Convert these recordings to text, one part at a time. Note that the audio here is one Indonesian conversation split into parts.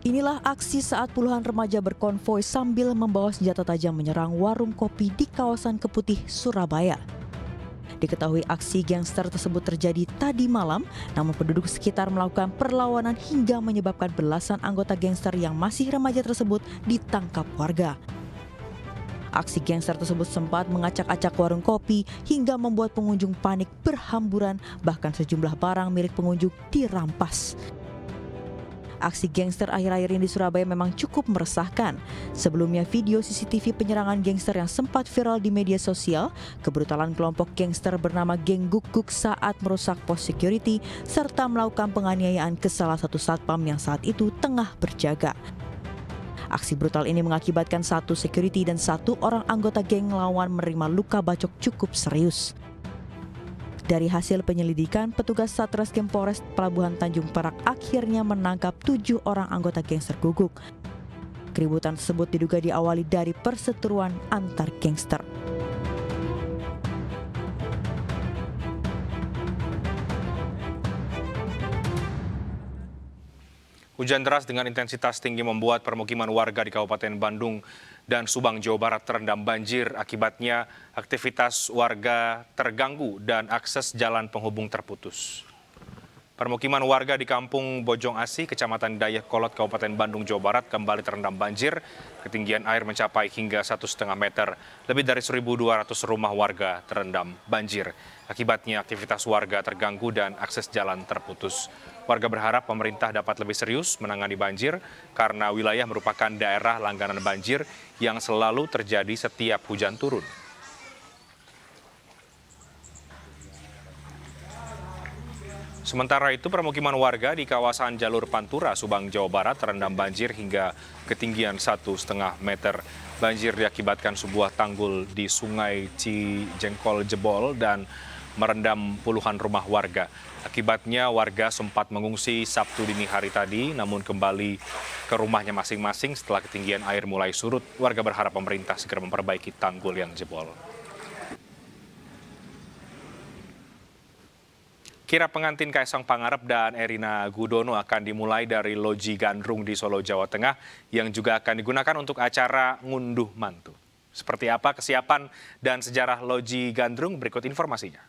Inilah aksi saat puluhan remaja berkonvoi sambil membawa senjata tajam menyerang warung kopi di kawasan Keputih, Surabaya. Diketahui aksi gangster tersebut terjadi tadi malam, namun penduduk sekitar melakukan perlawanan hingga menyebabkan belasan anggota gangster yang masih remaja tersebut ditangkap warga. Aksi gangster tersebut sempat mengacak-acak warung kopi hingga membuat pengunjung panik berhamburan, bahkan sejumlah barang milik pengunjung dirampas. Aksi gangster akhir-akhir ini di Surabaya memang cukup meresahkan. Sebelumnya video CCTV penyerangan gangster yang sempat viral di media sosial, kebrutalan kelompok gangster bernama Geng Guk saat merusak pos security serta melakukan penganiayaan ke salah satu satpam yang saat itu tengah berjaga. Aksi brutal ini mengakibatkan satu security dan satu orang anggota geng lawan menerima luka bacok cukup serius. Dari hasil penyelidikan, petugas Satreskrim Polres Pelabuhan Tanjung Perak akhirnya menangkap tujuh orang anggota gangster guguk. Keributan tersebut diduga diawali dari perseteruan antar gangster. Hujan deras dengan intensitas tinggi membuat permukiman warga di Kabupaten Bandung dan Subang, Jawa Barat terendam banjir. Akibatnya aktivitas warga terganggu dan akses jalan penghubung terputus. Permukiman warga di Kampung Bojong Asi, Kecamatan Dayakolot, Kabupaten Bandung, Jawa Barat kembali terendam banjir. Ketinggian air mencapai hingga satu setengah meter. Lebih dari 1.200 rumah warga terendam banjir. Akibatnya aktivitas warga terganggu dan akses jalan terputus. Warga berharap pemerintah dapat lebih serius menangani banjir karena wilayah merupakan daerah langganan banjir yang selalu terjadi setiap hujan turun. Sementara itu permukiman warga di kawasan jalur Pantura, Subang, Jawa Barat terendam banjir hingga ketinggian satu setengah meter. Banjir diakibatkan sebuah tanggul di Sungai Cijengkol jebol dan merendam puluhan rumah warga. Akibatnya warga sempat mengungsi Sabtu dini hari tadi, namun kembali ke rumahnya masing-masing setelah ketinggian air mulai surut. Warga berharap pemerintah segera memperbaiki tanggul yang jebol. Kira pengantin Kaisang Pangarep dan Erina Gudono akan dimulai dari Loji Gandrung di Solo, Jawa Tengah yang juga akan digunakan untuk acara ngunduh mantu. Seperti apa kesiapan dan sejarah Loji Gandrung berikut informasinya.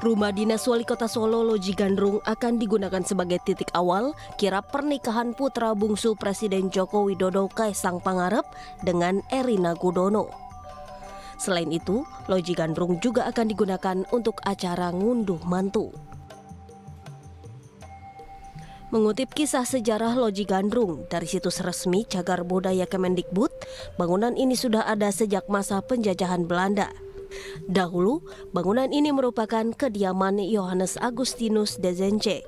Rumah Dinas Wali Kota Solo Loji Gandrung akan digunakan sebagai titik awal kirap pernikahan putra bungsu Presiden Joko Widodo Kaisang Pangarep dengan Erina Gudono. Selain itu, Loji Gandrung juga akan digunakan untuk acara ngunduh mantu. Mengutip kisah sejarah Loji Gandrung dari situs resmi Cagar Budaya Kemendikbud, bangunan ini sudah ada sejak masa penjajahan Belanda. Dahulu, bangunan ini merupakan kediaman Yohanes Agustinus Dezence,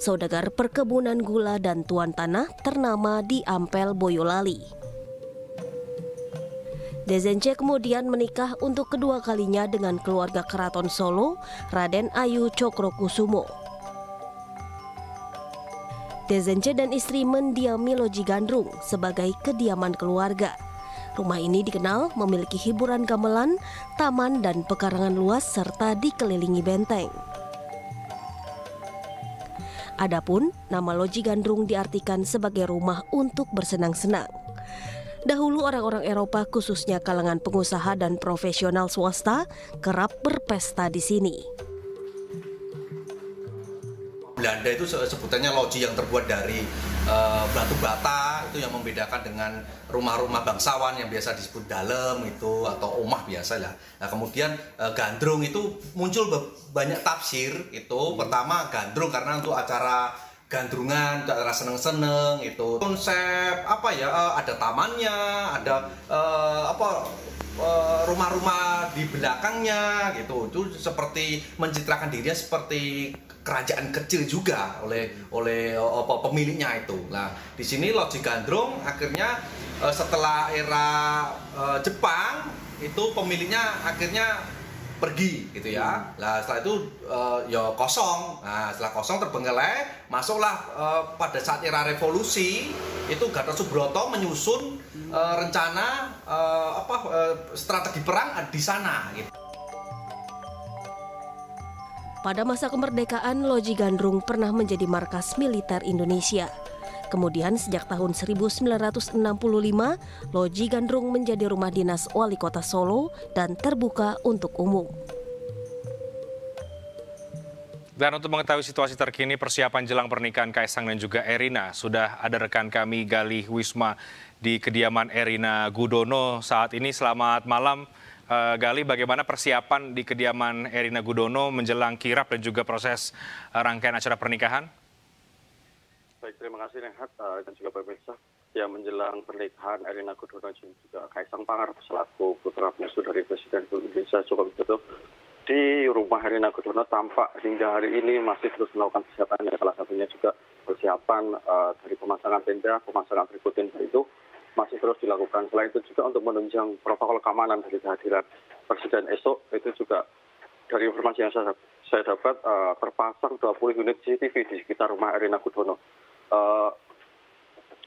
saudagar perkebunan gula dan tuan tanah ternama di Ampel, Boyolali. Dezence kemudian menikah untuk kedua kalinya dengan keluarga keraton Solo, Raden Ayu Cokrokusumo. Dezence dan istri mendiami Loji Gandrung sebagai kediaman keluarga. Rumah ini dikenal memiliki hiburan gamelan, taman, dan pekarangan luas serta dikelilingi benteng. Adapun nama Loji Gandrung diartikan sebagai rumah untuk bersenang-senang. Dahulu orang-orang Eropa khususnya kalangan pengusaha dan profesional swasta kerap berpesta di sini. Belanda itu sebutannya loji yang terbuat dari uh, batu bata itu yang membedakan dengan rumah-rumah bangsawan yang biasa disebut dalem itu atau omah biasa lah. Nah kemudian uh, gandrung itu muncul banyak tafsir itu pertama gandrung karena untuk acara gandrungan, acara seneng-seneng itu konsep apa ya uh, ada tamannya, ada uh, apa rumah-rumah di belakangnya gitu itu seperti mencitrakan dirinya seperti kerajaan kecil juga oleh oleh apa pemiliknya itu. Nah, di sini Loji Gandrung akhirnya uh, setelah era uh, Jepang itu pemiliknya akhirnya pergi gitu ya. Nah, setelah itu uh, ya kosong. Nah, setelah kosong terbengkelai, masuklah uh, pada saat era revolusi itu Gatot Subroto menyusun uh, rencana uh, apa uh, strategi perang di sana gitu. Pada masa kemerdekaan, Loji Gandrung pernah menjadi markas militer Indonesia. Kemudian sejak tahun 1965, Loji Gandrung menjadi rumah dinas wali kota Solo dan terbuka untuk umum. Dan untuk mengetahui situasi terkini persiapan jelang pernikahan Kaisang dan juga Erina, sudah ada rekan kami Galih Wisma di kediaman Erina Gudono saat ini. Selamat malam, uh, Galih. Bagaimana persiapan di kediaman Erina Gudono menjelang kirap dan juga proses uh, rangkaian acara pernikahan? Baik, terima kasih Rehat uh, dan juga pemirsa. Ya, menjelang pernikahan Erina Gudono dan juga Kaisang Pangarep selaku putra bungsu dari Presiden Indonesia Joko Widodo di rumah Herina Gudono tampak hingga hari ini masih terus melakukan persiapan. Salah satunya juga persiapan uh, dari pemasangan tenda, pemasangan berikut tenda itu masih terus dilakukan. Selain itu juga untuk menunjang protokol keamanan dari kehadiran Presiden esok itu juga dari informasi yang saya, saya dapat uh, terpasang 20 unit CCTV di sekitar rumah Erina Gudono. Uh,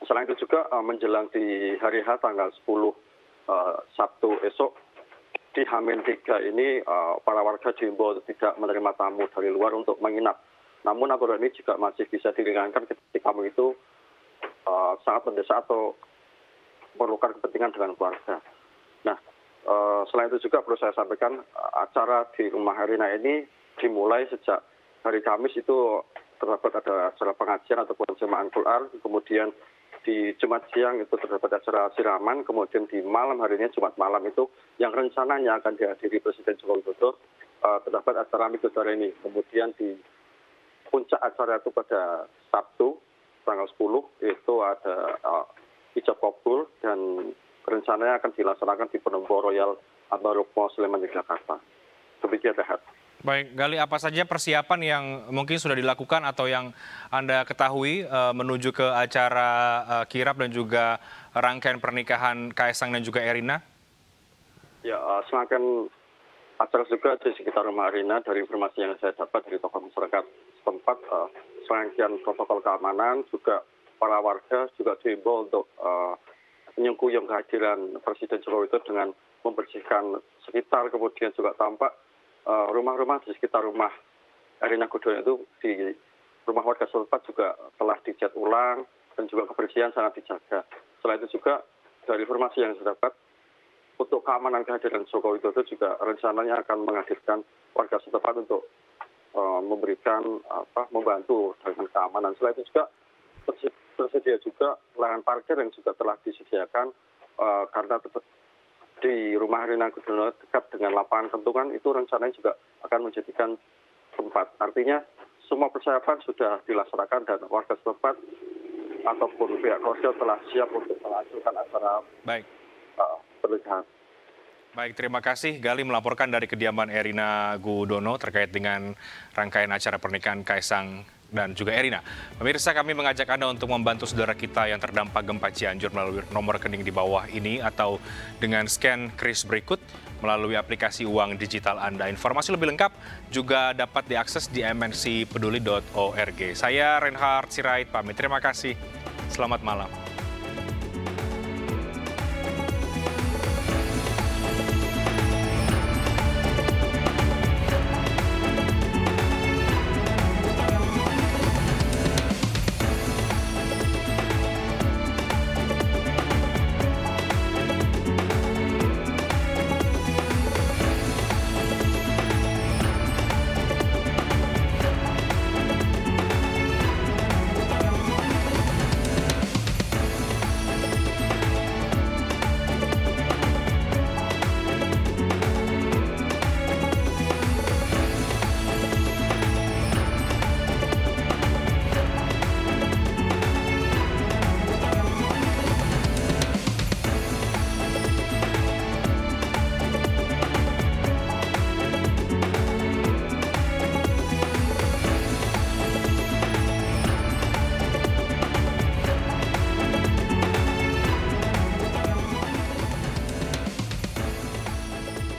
selain itu juga uh, menjelang di hari H tanggal 10 uh, Sabtu esok di Hamin 3 ini uh, para warga diimbau tidak menerima tamu dari luar untuk menginap. Namun aturan ini juga masih bisa diringankan ketika kamu itu uh, sangat mendesak atau memerlukan kepentingan dengan keluarga. Nah, uh, selain itu juga perlu saya sampaikan uh, acara di rumah Herina ini dimulai sejak hari Kamis itu terdapat ada acara pengajian ataupun jemaah Quran, kemudian di Jumat siang itu terdapat acara siraman, kemudian di malam harinya Jumat malam itu yang rencananya akan dihadiri Presiden Joko Widodo uh, terdapat acara ini. Kemudian di puncak acara itu pada Sabtu tanggal 10 itu ada uh, ijab kabul dan rencananya akan dilaksanakan di Penombo Royal Ambarukmo Sleman Jakarta. Demikian rehat. Baik, Gali, apa saja persiapan yang mungkin sudah dilakukan atau yang Anda ketahui uh, menuju ke acara uh, kirap dan juga rangkaian pernikahan Kaisang dan juga Erina? Ya, uh, semakin acara juga di sekitar rumah Erina dari informasi yang saya dapat dari tokoh masyarakat setempat, uh, serangkaian protokol keamanan juga para warga juga diimbau untuk uh, menyengkuyung kehadiran Presiden Jokowi itu dengan membersihkan sekitar, kemudian juga tampak Eh, rumah rumah di sekitar rumah Erina Gudono itu di rumah warga setempat juga telah dicat ulang dan juga kebersihan sangat dijaga. Selain itu juga dari informasi yang saya dapat, untuk keamanan kehadiran Joko Widodo juga rencananya akan menghadirkan warga setempat untuk uh, memberikan apa membantu dengan keamanan. Selain itu juga tersedia juga lahan parkir yang juga telah disediakan uh, karena di rumah Rina Gudono dekat dengan lapangan kentungan itu rencananya juga akan menjadikan tempat. Artinya semua persiapan sudah dilaksanakan dan warga setempat ataupun pihak keluarga telah siap untuk melanjutkan acara Baik. Uh, pernikahan. Baik, terima kasih Gali melaporkan dari kediaman Erina Gudono terkait dengan rangkaian acara pernikahan Kaisang dan juga Erina. Pemirsa kami mengajak Anda untuk membantu saudara kita yang terdampak gempa Cianjur melalui nomor rekening di bawah ini atau dengan scan kris berikut melalui aplikasi uang digital Anda. Informasi lebih lengkap juga dapat diakses di mncpeduli.org. Saya Reinhard Sirait pamit. Terima kasih. Selamat malam.